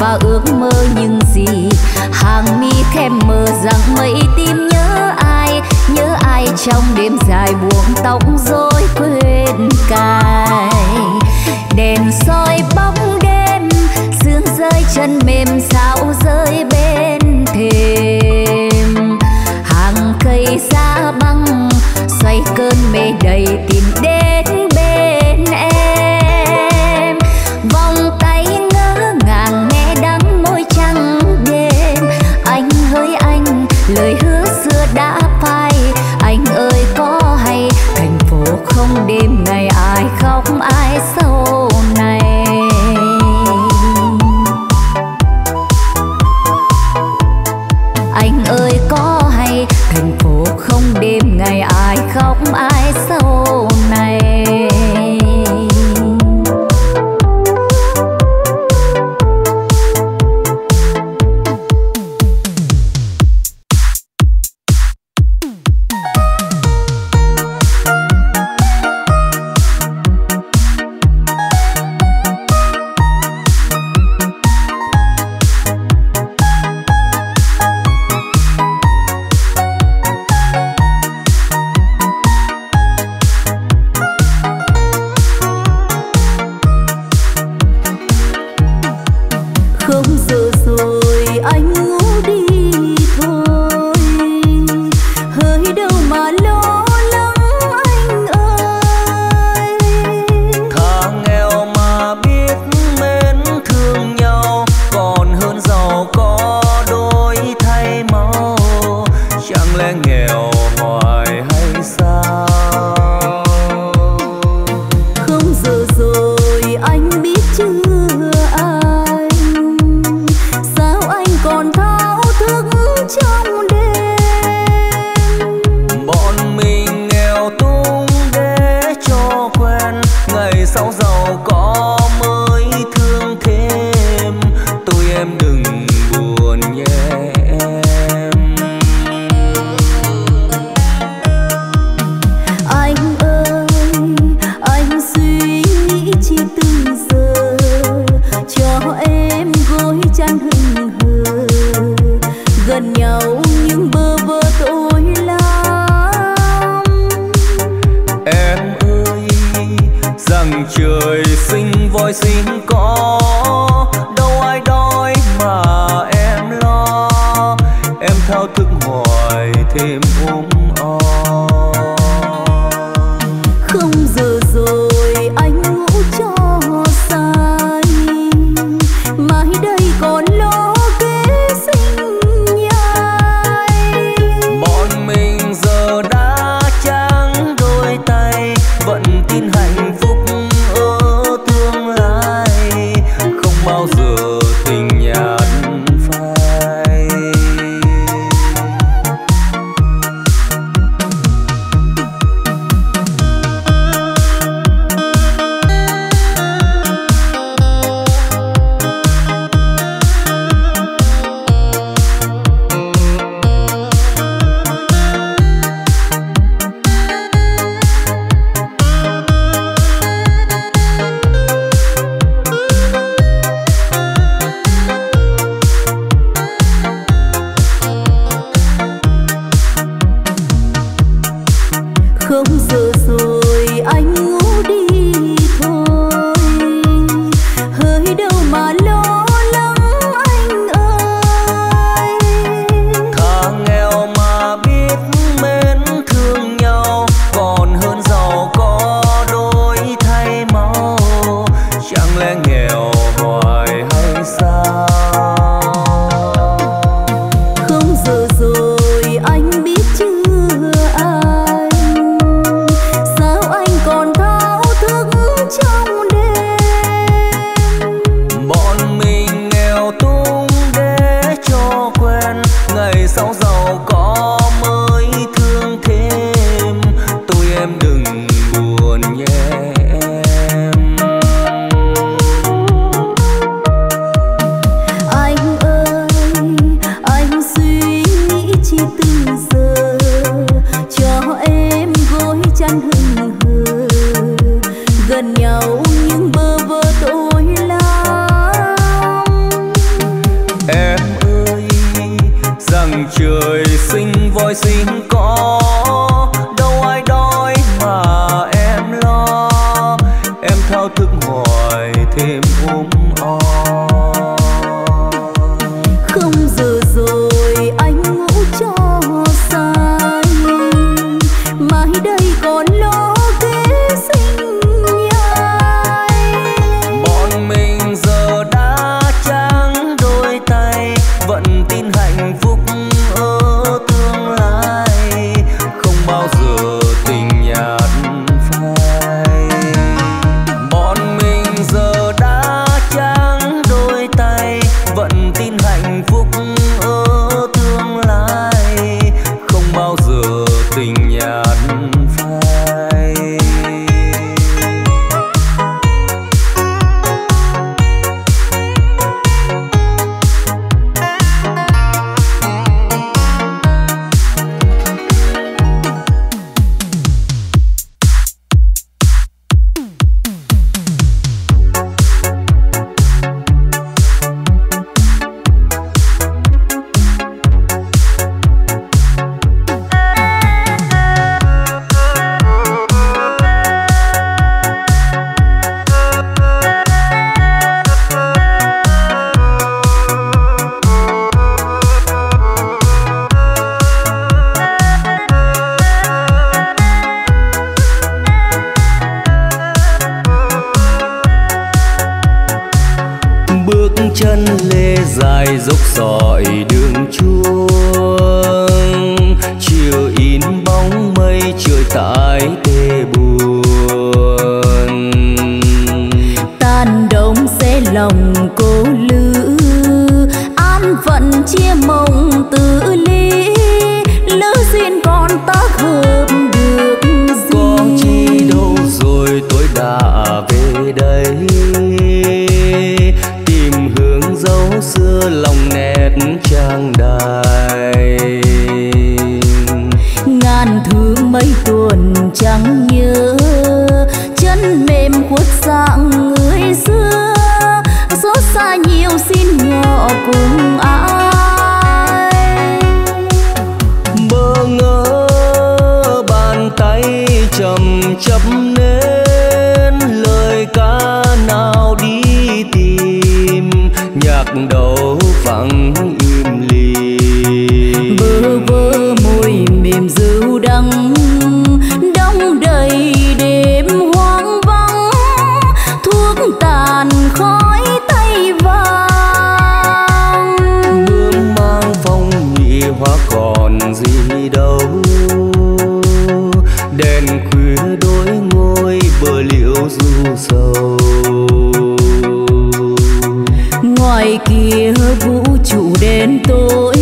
và ước mơ những gì? Hàng mi thèm mơ rằng mấy tim nhớ ai nhớ ai trong đêm dài buông tóc rối quên cả. tôi sinh con. yêu xin ngờ cùng ai? Bơ ngỡ bàn tay chầm chập nên lời ca nào đi tìm nhạc đầu vắng im lì bơ vơ môi mềm dư đắng sâu. Ngoài kia vũ trụ đen tối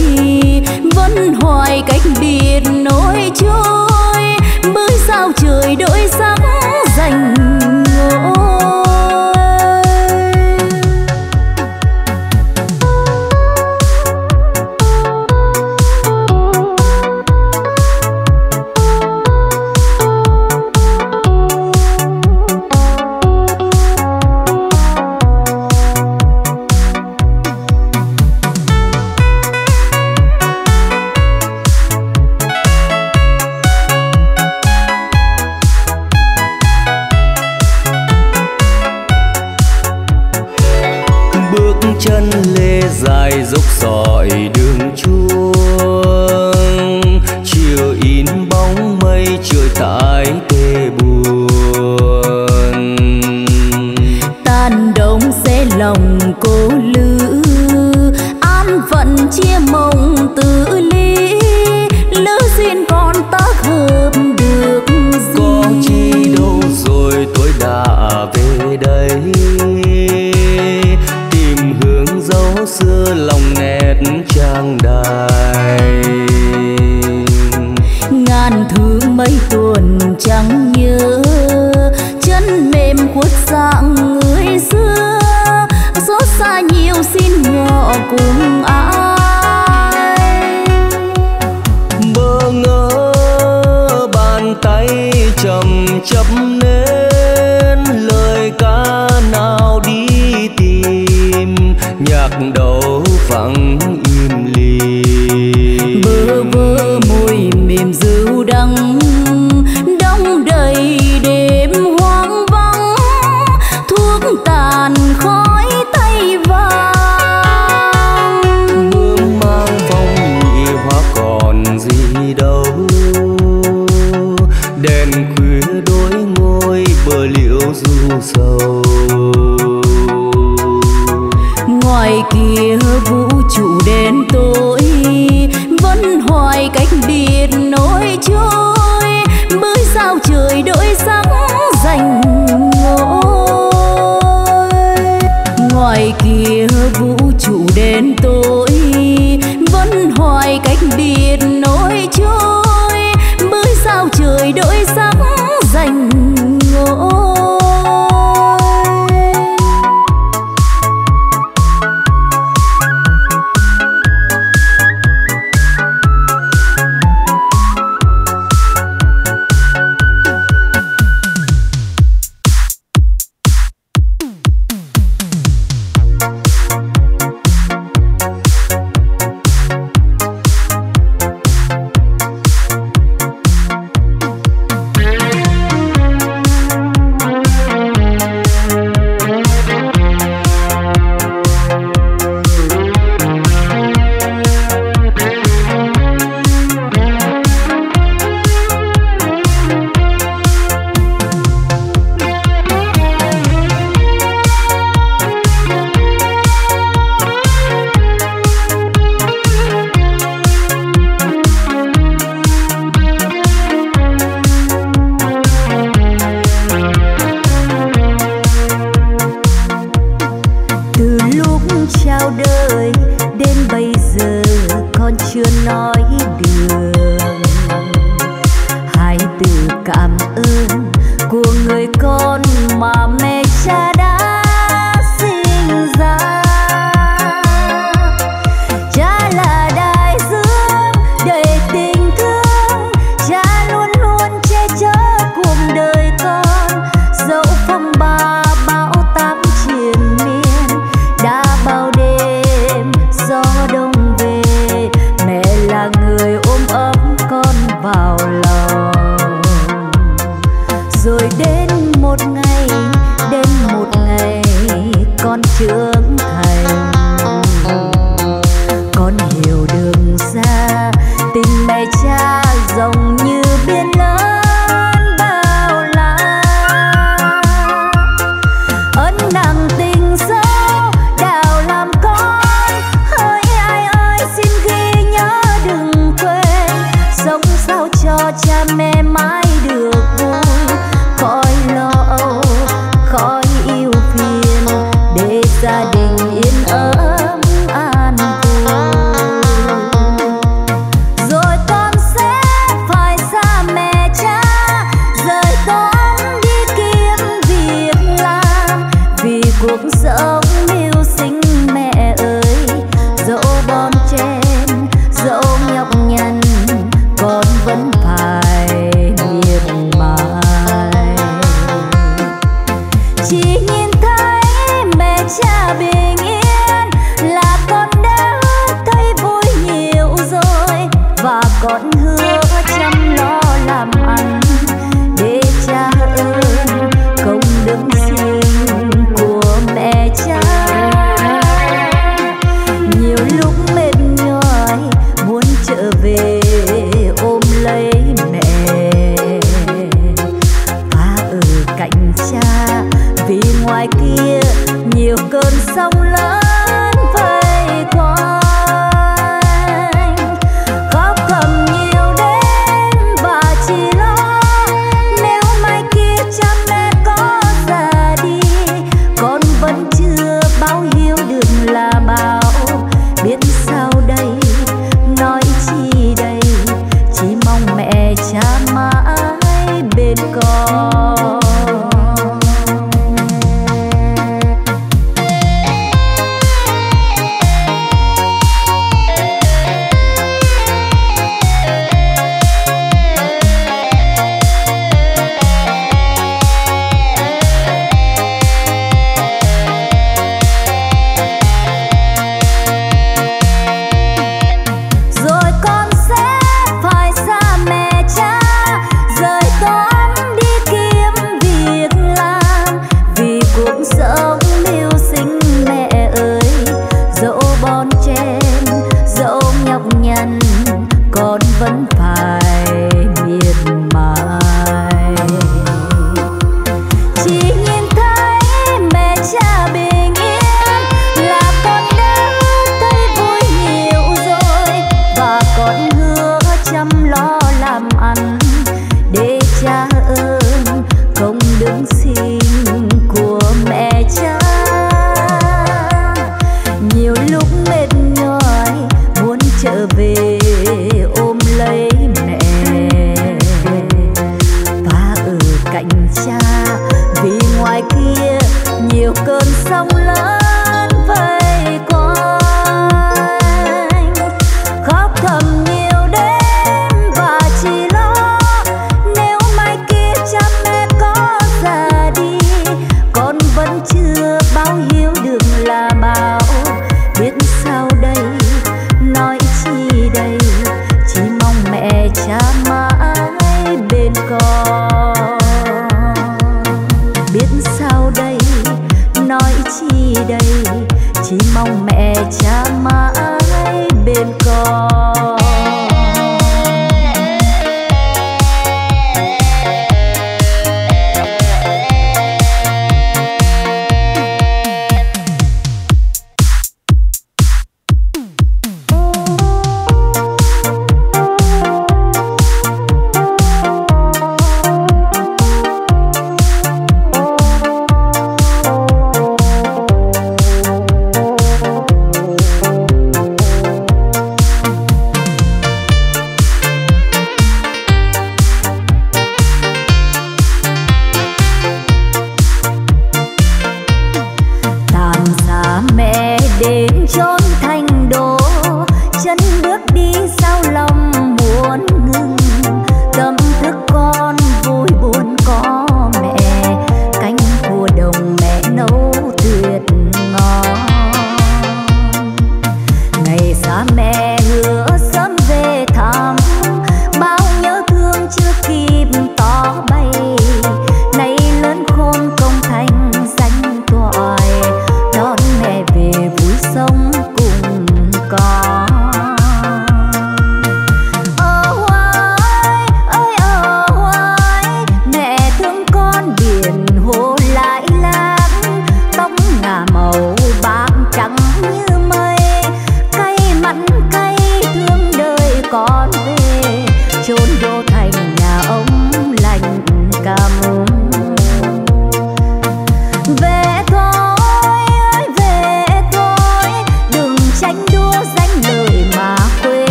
nhạc đầu vắng im lì bơ vơ môi mềm dịu đắng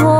more.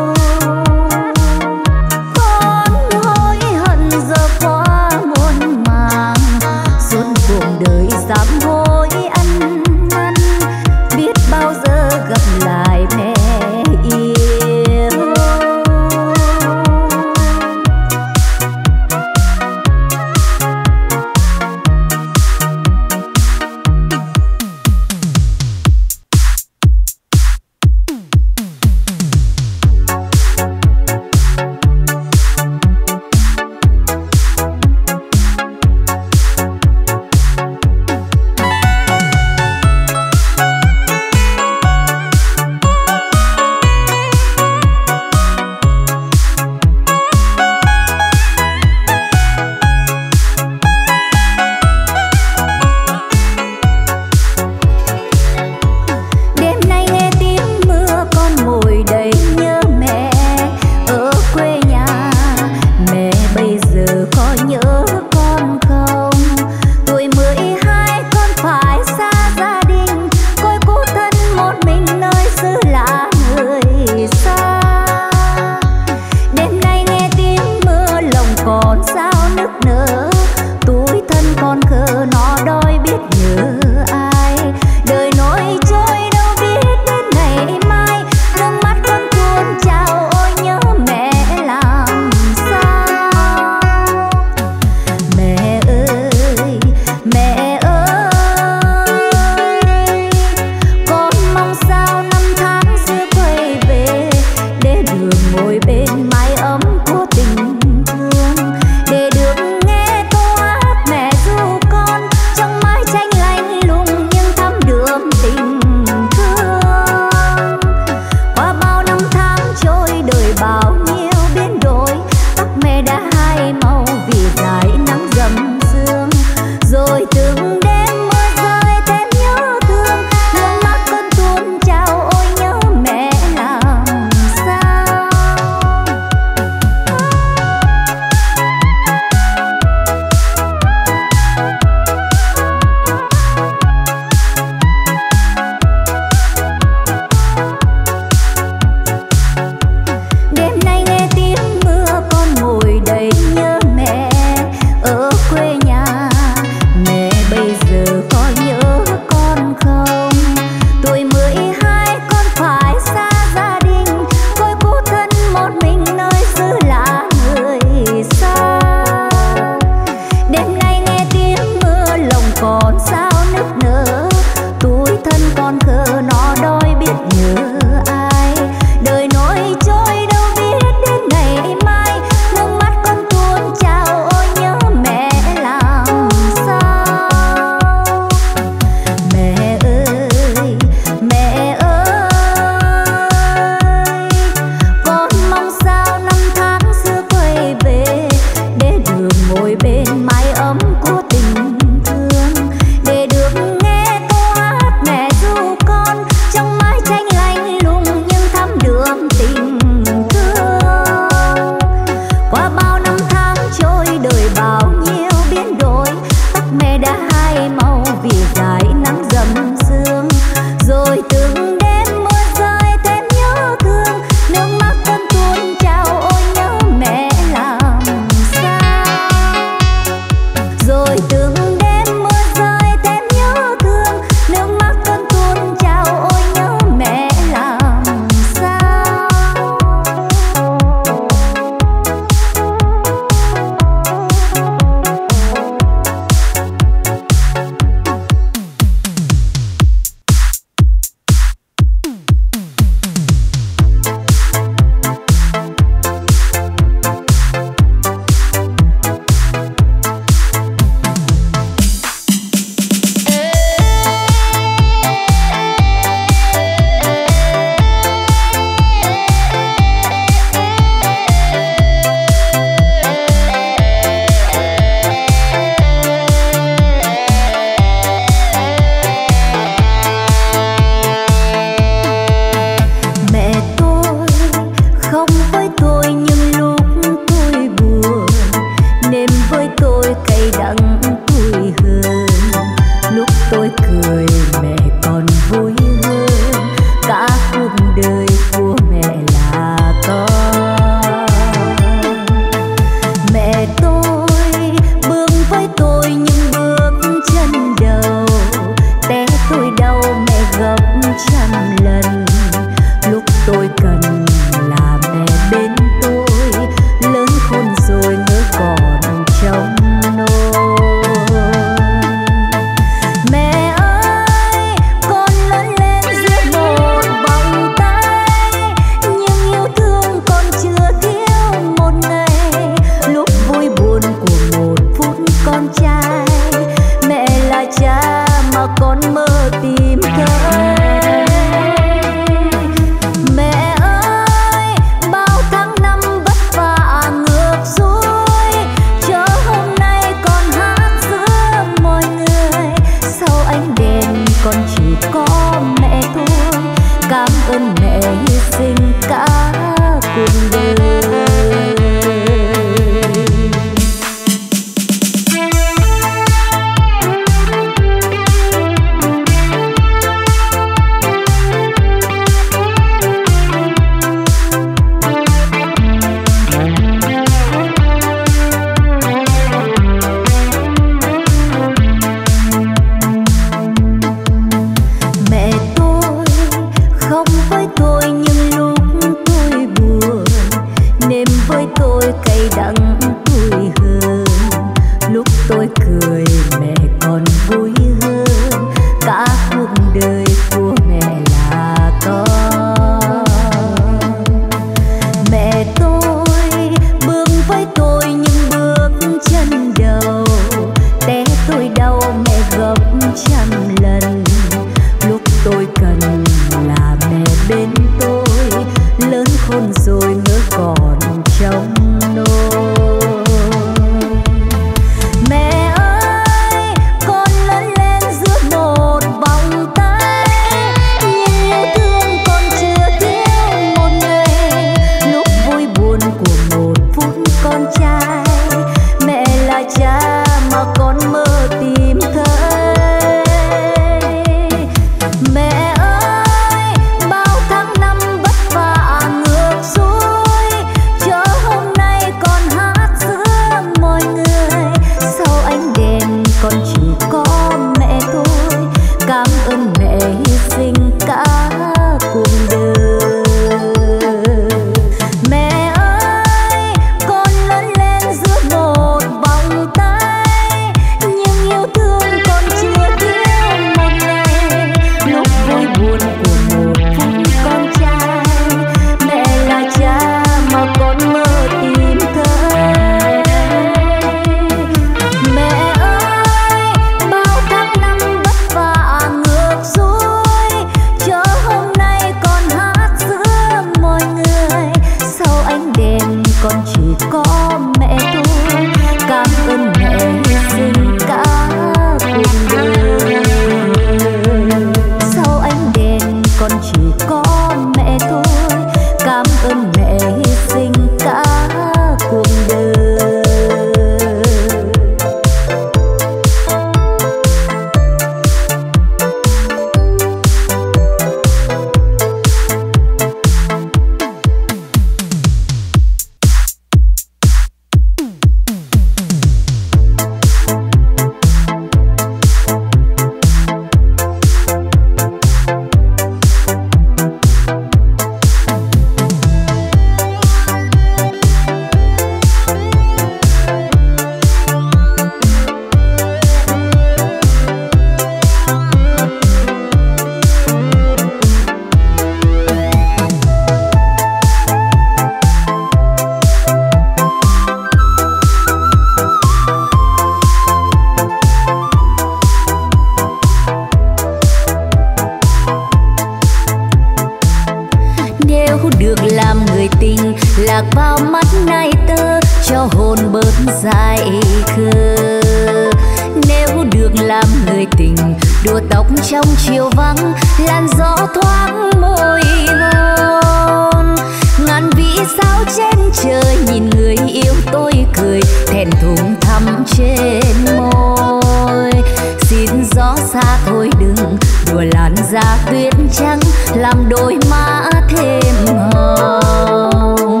Gió xa thôi đừng đùa làn da tuyết trắng, làm đôi má thêm hồng.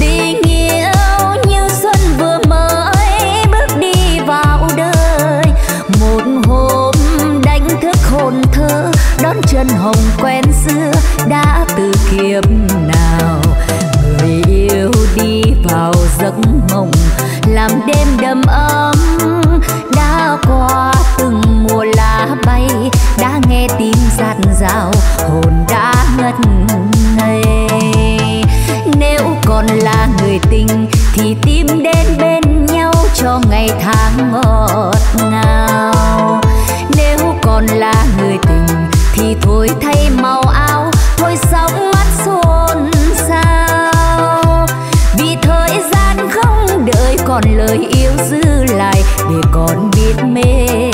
Tình yêu như xuân vừa mới, bước đi vào đời. Một hôm đánh thức hồn thơ, đón chân hồng quen xưa, đã từ kiếp nào? Người yêu đi vào giấc mộng, làm đêm đầm ấm, đã qua nghe tim giạt rào, hồn đã ngất ngây. Nếu còn là người tình, thì tim đến bên nhau cho ngày tháng ngọt ngào. Nếu còn là người tình, thì thôi thay màu áo, thôi sóng mắt xôn xao vì thời gian không đợi còn lời yêu giữ lại, để còn biết mê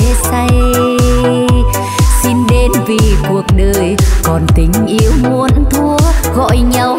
cuộc đời. Còn tình yêu muốn thua gọi nhau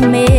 me.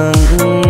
Trắng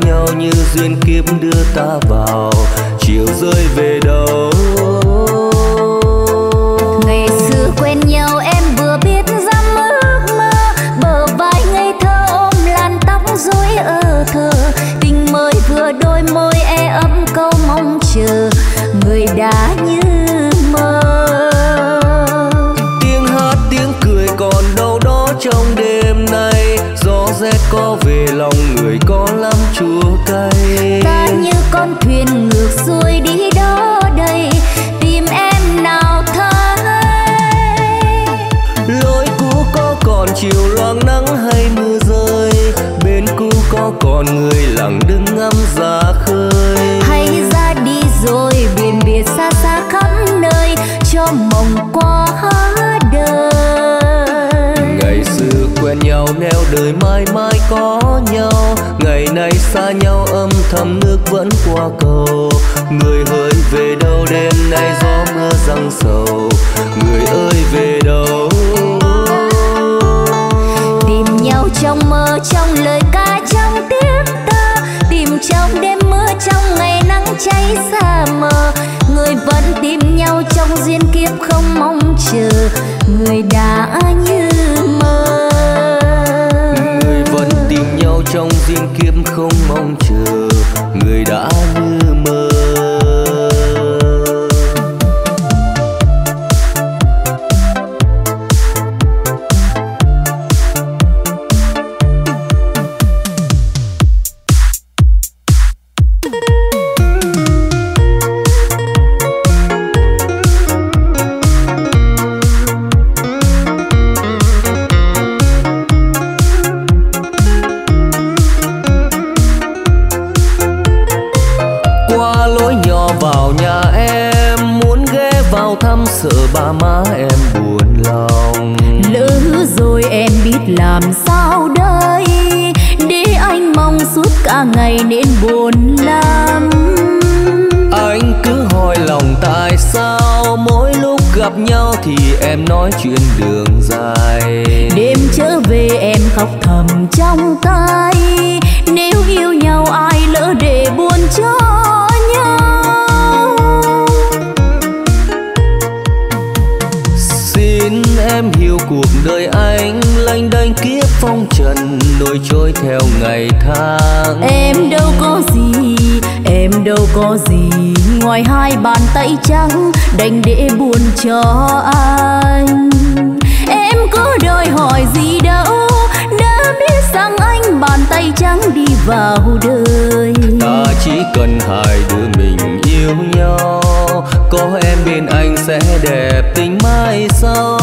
nhau như duyên kiếp đưa ta vào. Chiều rơi về đâu? Chiều loang nắng hay mưa rơi bên cũ có còn người lặng đứng ngắm ra khơi. Hay ra đi rồi biển biệt xa xa khắp nơi cho mộng qua đời. Ngày xưa quen nhau neo đời mãi mãi có nhau. Ngày nay xa nhau âm thầm nước vẫn qua cầu. Người hỡi về đâu đêm nay gió mưa răng sầu. Người ơi về đâu trong mơ trong lời ca trong tiếng ta tìm trong đêm mưa, trong ngày nắng cháy xa mờ. Người vẫn tìm nhau trong duyên kiếp không mong chờ. Người đã như mơ. Người vẫn tìm nhau trong duyên kiếp không mong chờ. Chuyện đường dài. Đêm trở về em khóc thầm trong tay. Nếu yêu nhau ai lỡ để buồn cho nhau? Xin em hiểu cuộc đời anh lênh đênh kiếp phong trần nổi trôi theo ngày tháng. Em đâu có ngoài hai bàn tay trắng, đành để buồn cho anh. Em có đòi hỏi gì đâu, đã biết rằng anh bàn tay trắng đi vào đời. Ta chỉ cần hai đứa mình yêu nhau, có em bên anh sẽ đẹp tình mai sau.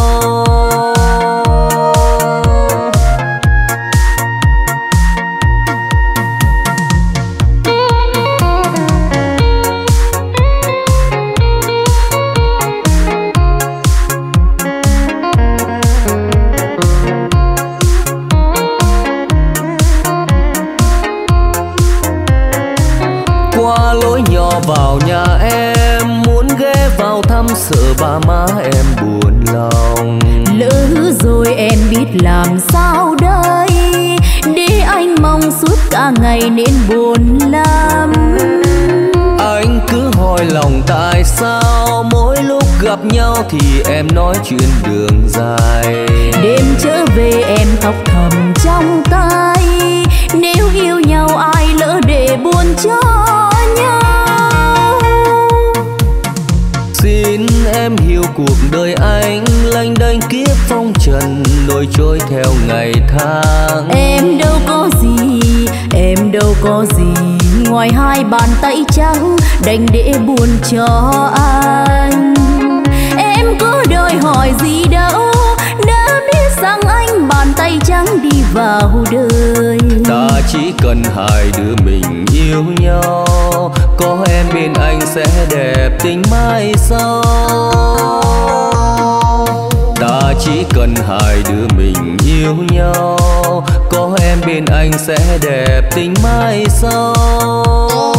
Nên buồn lắm. Anh cứ hỏi lòng tại sao mỗi lúc gặp nhau thì em nói chuyện đường dài. Đêm trở về em khóc thầm trong tay. Nếu yêu nhau ai lỡ để buồn cho nhau? Xin em hiểu cuộc đời anh lênh đênh kiếp phong trần nổi trôi theo ngày tháng. Em đâu có đâu có gì ngoài hai bàn tay trắng? Đành để buồn cho anh. Em có đòi hỏi gì đâu. Đã biết rằng anh bàn tay trắng đi vào đời. Ta chỉ cần hai đứa mình yêu nhau. Có em bên anh sẽ đẹp tình mai sau ta chỉ cần hai đứa mình yêu nhau. Có em bên anh sẽ đẹp tình mai sau.